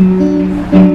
Mm-hmm.